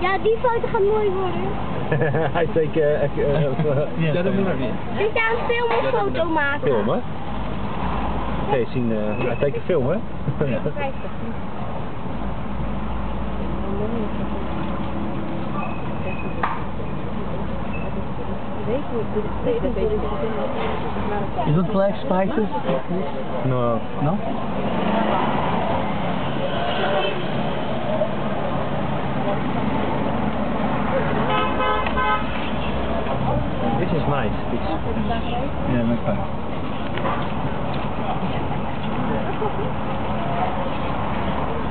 Ja, die foto gaat mooi worden. Hij steekt... eh eh, eh, Ja, dat moet nog niet. Dus ja, een film of foto maken. filmen. Oké, je zien... eh hij steekt een film, hè? Is dat black spices? no. No? Nice. This Yeah, that's fine.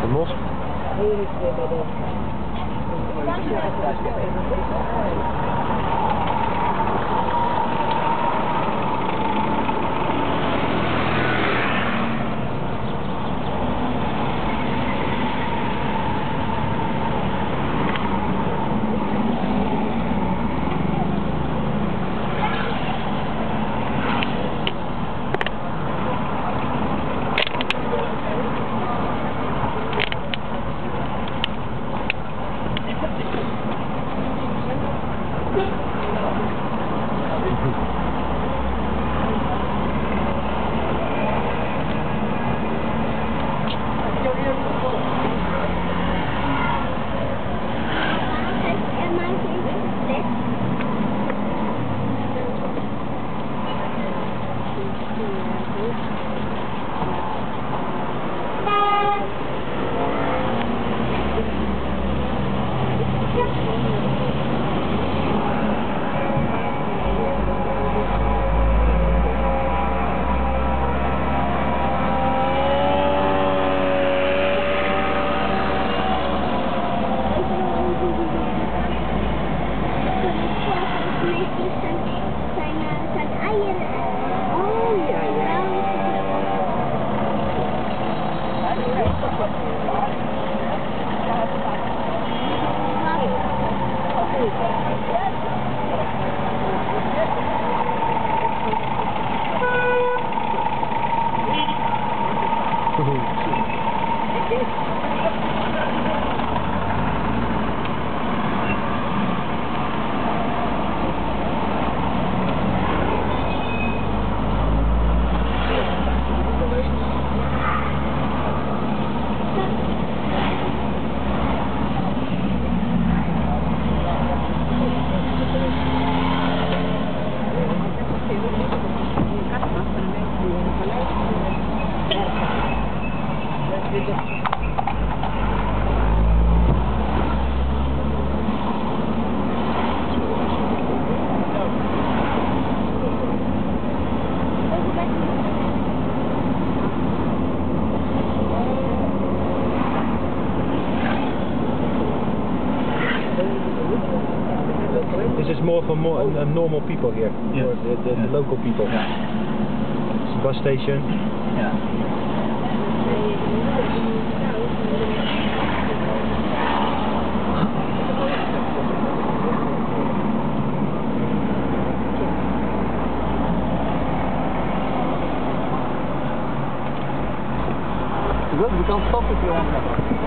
the mosque. En ja. This is more for more uh, normal people here. Yes. For the, the, the local people. Yeah. It's a bus station. Yeah. Good, we can stop if you want.